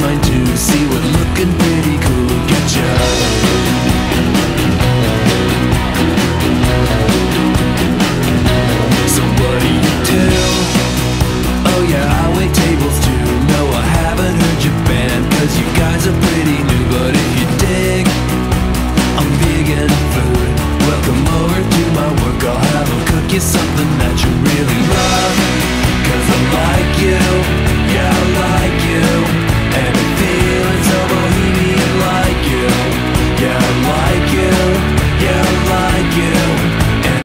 Mind to See what looking pretty cool get ya So what do you do? Oh yeah, I wait tables too No, I haven't heard your band Cause you guys are pretty new But if you dig I'm vegan food Welcome over to my work I'll have them cook you something that you really